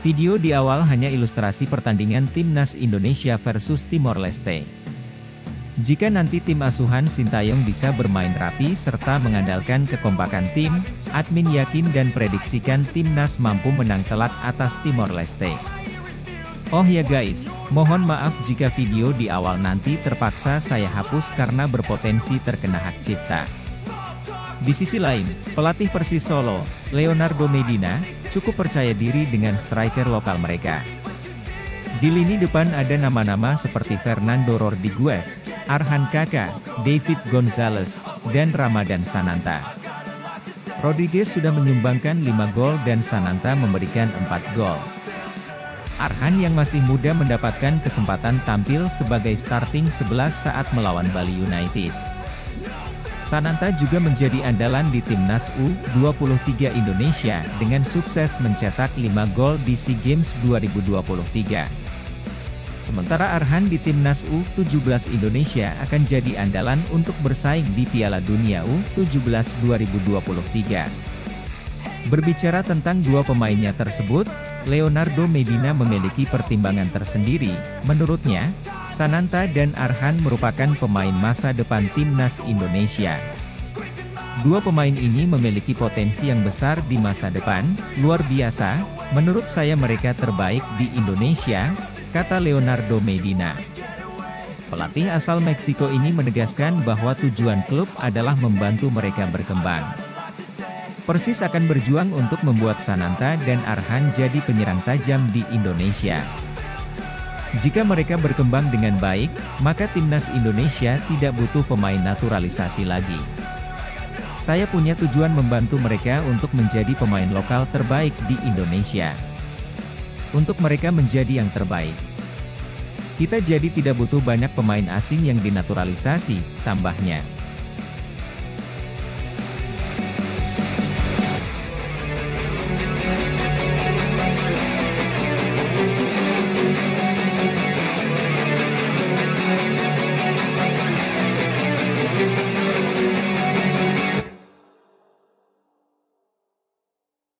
Video di awal hanya ilustrasi pertandingan Timnas Indonesia versus Timor Leste. Jika nanti tim asuhan Sintayong bisa bermain rapi serta mengandalkan kekompakan tim, admin yakin dan prediksikan Timnas mampu menang telak atas Timor Leste. Oh ya guys, mohon maaf jika video di awal nanti terpaksa saya hapus karena berpotensi terkena hak cipta. Di sisi lain, pelatih Persis Solo, Leonardo Medina, cukup percaya diri dengan striker lokal mereka. Di lini depan ada nama-nama seperti Fernando Rodriguez, Arhan Kaka, David Gonzalez, dan Ramadan Sananta. Rodriguez sudah menyumbangkan 5 gol dan Sananta memberikan 4 gol. Arhan yang masih muda mendapatkan kesempatan tampil sebagai starting 11 saat melawan Bali United. Sananta juga menjadi andalan di timnas U23 Indonesia dengan sukses mencetak 5 gol di SEA Games 2023. Sementara Arhan di timnas U17 Indonesia akan jadi andalan untuk bersaing di Piala Dunia U17 2023. Berbicara tentang dua pemainnya tersebut, Leonardo Medina memiliki pertimbangan tersendiri. Menurutnya, Sananta dan Arhan merupakan pemain masa depan timnas Indonesia. Dua pemain ini memiliki potensi yang besar di masa depan, luar biasa, menurut saya mereka terbaik di Indonesia, kata Leonardo Medina. Pelatih asal Meksiko ini menegaskan bahwa tujuan klub adalah membantu mereka berkembang. Persis akan berjuang untuk membuat Sananta dan Arhan jadi penyerang tajam di Indonesia. Jika mereka berkembang dengan baik, maka timnas Indonesia tidak butuh pemain naturalisasi lagi. Saya punya tujuan membantu mereka untuk menjadi pemain lokal terbaik di Indonesia. Untuk mereka menjadi yang terbaik. Kita jadi tidak butuh banyak pemain asing yang dinaturalisasi, tambahnya.